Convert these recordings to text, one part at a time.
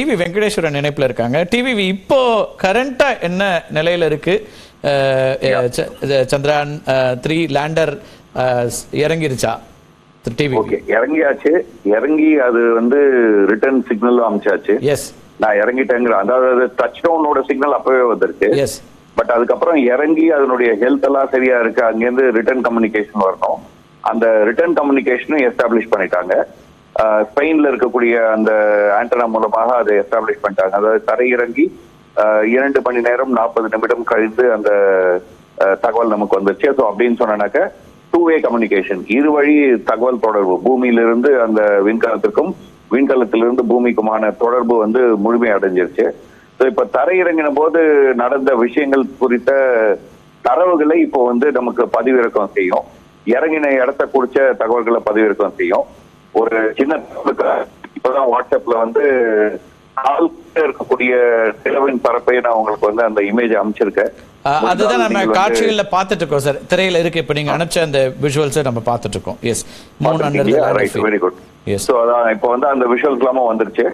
TV Venkateswaran இணைப்புல இருக்காங்க. TV இப்போ கரண்டா என்ன நிலையில இருக்கு? அஹ், அஹ், ச- அஹ், சந்திராயன் த்ரீ லேண்டர் இறங்கிருச்சா? டிவி ஓகே இறங்கியாச்சு. இறங்கி அது வந்து ரிட்டர்ன் சிக்னல் அமைச்சாச்சு. எஸ் நான் இறங்கிட்டேங்கிற அதாவது டச் டவுனோட சிக்னல் அப்பவே வந்துருக்கு. எஸ் பட் அதுக்கப்புறம் இறங்கி அதனுடைய ஹெல்த் எல்லாம் சரியா இருக்கு அங்கேருந்து ரிட்டர்ன் கம்யூனிகேஷன் வரணும். அந்த ரிட்டர்ன் கம்யூனிகேஷனும் எஸ்டாப்ளிஷ் பண்ணிட்டாங்க. ஸ்பெயின்ல இருக்கக்கூடிய அந்த ஆண்டனா மூலமாக அதை எஸ்டாப்ளிஷ் பண்ணிட்டாங்க. அதாவது தரையிறங்கி இரண்டு மணி நேரம் நாற்பது நிமிடம் கழித்து அந்த தகவல் நமக்கு வந்துச்சு. ஸோ அப்படின்னு சொன்னாக்க டூ வே கம்யூனிகேஷன் இரு வழி தகவல் தொடர்பு. பூமியிலிருந்து அந்த விண்கலத்திற்கும் விண்கலத்திலிருந்து பூமிக்குமான தொடர்பு வந்து முழுமை அடைஞ்சிருச்சு. ஸோ இப்ப தரையிறங்கின போது நடந்த விஷயங்கள் குறித்த தரவுகளை இப்போ வந்து நமக்கு பதிவிறக்கம் செய்யும். இறங்கின இடத்த குறிச்ச தகவல்களை பதிவிறக்கம் செய்யும். ஒரு சின்ன இப்பதான் வாட்ஸ்அப்ல வந்து இருக்கக்கூடிய நிலவின் பரப்பை நான் உங்களுக்கு வந்து அந்த இமேஜ் அமைச்சிருக்கேன் அதுதான் நம்ம காட்சிகள்ல பார்த்துட்டு இருக்கோம் சார் திரையில இருக்கு இப்ப நீங்க அனுப்பிச்ச அந்த விஷுவல்ஸை நம்ம பார்த்துட்டு இருக்கோம். எஸ் மூணு right very good yes so அதான் இப்போ வந்து அந்த விஷுவல்ஸ் எல்லாமே வந்துருச்சு.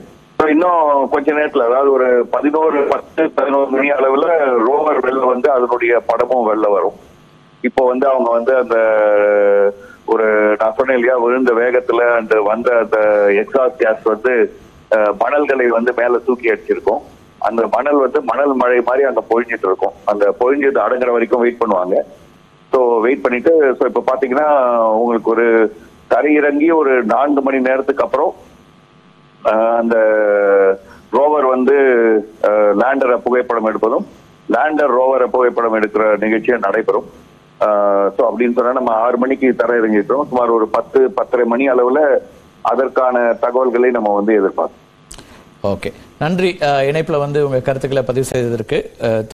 இன்னும் கொஞ்ச நேரத்துல அதாவது ஒரு பதினோரு பத்து பதினோரு மணி அளவுல ரோவர் வெளில வந்து அதனுடைய படமும் வெளில வரும். இப்போ வந்து அவங்க வந்து அந்த ஒரு நான் சொன்னேன் இல்லையா விழுந்த வேகத்துல அந்த வந்த அந்த எக்ஸாஸ்ட் கேஸ் வந்து மணல்களை வந்து மேல தூக்கி அடிச்சிருக்கோம். அந்த மணல் வந்து மணல் மழை மாதிரி அங்க பொழிஞ்சிட்டு இருக்கும். அந்த பொழிஞ்சது அடங்குற வரைக்கும் வெயிட் பண்ணுவாங்க. ஸோ வெயிட் பண்ணிட்டு ஸோ இப்போ பார்த்தீங்கன்னா உங்களுக்கு ஒரு தரையிறங்கி ஒரு நான்கு மணி நேரத்துக்கு அப்புறம் அந்த ரோவர் வந்து லேண்டரை புகைப்படம் எடுப்பதும் லேண்டர் ரோவரை புகைப்படம் எடுக்கிற நிகழ்ச்சியும் நடைபெறும். ஸோ அப்படின்னு சொன்னா நம்ம ஆறு மணிக்கு தர இறங்கிட்டோம். சுமார் ஒரு பத்து பத்தரை மணி அளவுல அதற்கான தகவல்களை நம்ம வந்து எதிர்பார்க்கோம் ஓகே. நன்றி. இணைப்பில் இணைப்புல வந்து உங்க கருத்துக்களை பதிவு செய்ததற்கு அஹ்,